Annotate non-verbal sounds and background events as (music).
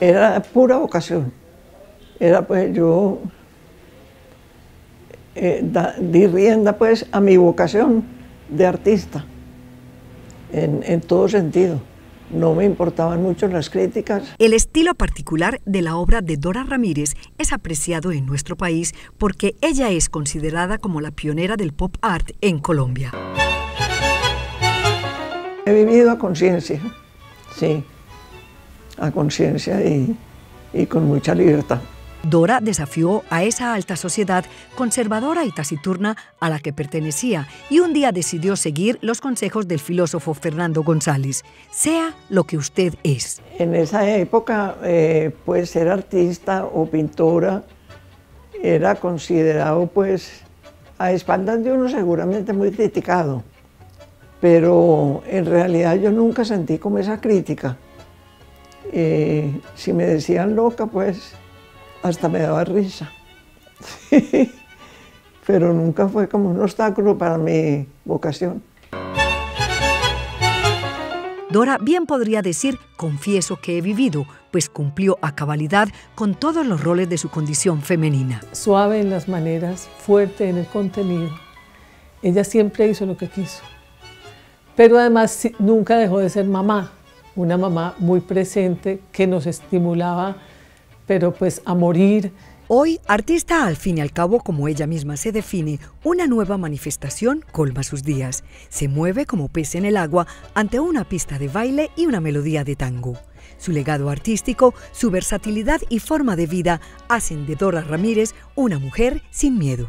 era pura vocación. Era pues yo eh, di rienda pues a mi vocación de artista, en, en todo sentido. No me importaban mucho las críticas. El estilo particular de la obra de Dora Ramírez es apreciado en nuestro país porque ella es considerada como la pionera del pop art en Colombia. He vivido a conciencia, sí, a conciencia y, y con mucha libertad. Dora desafió a esa alta sociedad conservadora y taciturna a la que pertenecía y un día decidió seguir los consejos del filósofo Fernando González, sea lo que usted es. En esa época, eh, pues ser artista o pintora era considerado pues a espaldas de uno seguramente muy criticado, pero en realidad yo nunca sentí como esa crítica. Eh, si me decían loca, pues hasta me daba risa. (laughs) Pero nunca fue como un obstáculo para mi vocación. Dora bien podría decir, confieso que he vivido, pues cumplió a cabalidad con todos los roles de su condición femenina. Suave en las maneras, fuerte en el contenido. Ella siempre hizo lo que quiso. Pero además nunca dejó de ser mamá, una mamá muy presente que nos estimulaba pero pues a morir. Hoy, artista al fin y al cabo, como ella misma se define, una nueva manifestación colma sus días. Se mueve como pez en el agua ante una pista de baile y una melodía de tango. Su legado artístico, su versatilidad y forma de vida hacen de Dora Ramírez una mujer sin miedo.